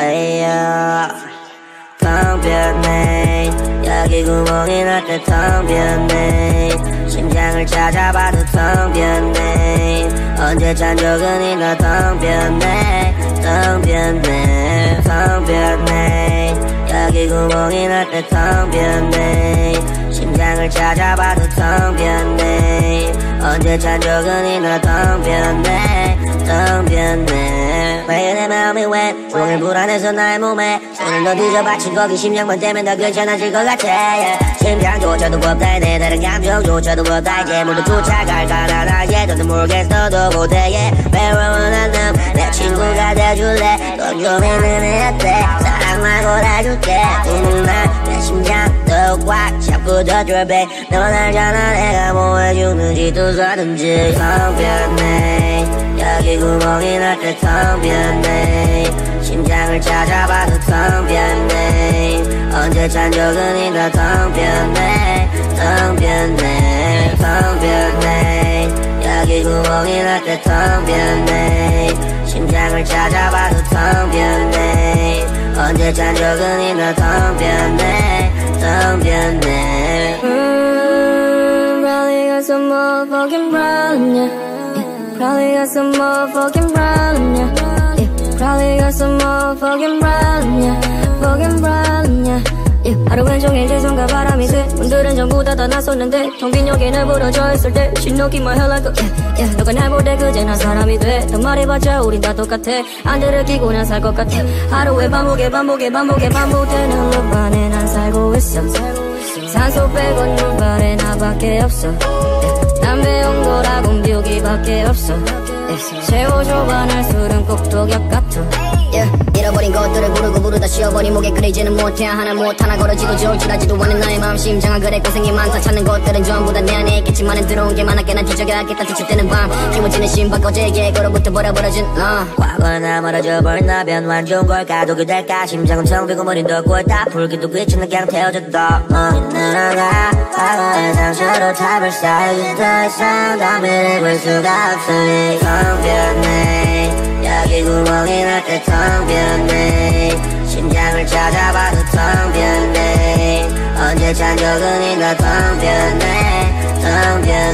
yeah 텅 비었네. 여기 구멍이 날때텅 비었네. 심장을 찾아봐도 텅 비었네. 언제 찬 적은 있나 텅 비었네. 텅 비었네. 텅 비었네. 여기 구멍이 날때텅 비었네. 심장을 찾아봐도 텅 비었네. 언제 찬 적은 있나 텅 비었네. 텅 비었 네왜내 마음이 왜 오늘 불안해서 나의 몸에 손을 더 뒤져 받친 거기 심장만 때문에 더 괜찮아질 것 같아. Yeah. 심장조차도 없다 내 다른 감정조차도 없다. 이제 모두 쫓아갈 가난하 예전도 모르겠어도 못해. Yeah. 외로운 놈내 친구가 돼줄래? 넌좀 있는 애였대 사랑 말고 해줄게. 우는 날내 심장도 꽉 잡고 져줘 babe 넌 알잖아 내가 뭐 해주는지도 서든지. 텅 비었네 여기 구멍이 날때텅 비었네. 심장을 찾아봐도 텅 비었네. 언제 찬 적은 있나 텅 비었네. 텅 비었네 텅 비었네. 여기 구멍이 날때텅 비었네. 심장을 찾아봐도 텅 비었네. 언제 찬 적은 있나 텅 비었네. 텅 비었네. Mm, probably got some motherfucking yeah. Probably got some motherfucking problem, yeah. yeah. Probably got some motherfucking problem, yeah. Fucking problem, yeah. yeah. 하루 왼종일 대성과 바람이 새 문들은 전부 다 닫아놨었는데 텅빈 여기는 부러져 있을 때 like a yeah, yeah. 너가 날 볼때 그제 난 사람이 돼더 말해봤자 우린 다 똑같아 안 들을끼고 난 살 것 같아 하루에 반복에 반복에 반복에 반복되는 룹 안에 난 살고 있어 산소 빼곤 눈발에 나밖에 없어 난 배운 거라곤 비우기밖에 없어. 세워줘 반할 술은 꼭 독약 같아. yeah. 잃어버린 것들을 부르고 부르다 쉬어버린 목에 그리지는 못해. 하나 못 하나 걸어지고 졸지라지도 않은 나의 마음 심장아 그래 고생이 많다. 찾는 것들은 전부 다 내 안에 있겠지만은 들어온 게 많았게 난 뒤져야겠다. 뒤집대는 밤. 키워지는 심박 어제의 거로부터 버려버려진 어. 과거나 멀어져 버린 나변 완전 걸까 독이 될까? 심장은 텅 비고 머린 더 꼴다 불기도 귀찮은 그냥 태워졌다. 어. 늘어가 과거의 상처로 탑을 쌓이기 더 이상 담배를 볼 수가 없으니 텅 비었네 여기 구멍이 날 때 텅 비었네 심장을 찾아봐도 텅 비었네 언제 찬 적은 있나 텅 비었네 텅 비었네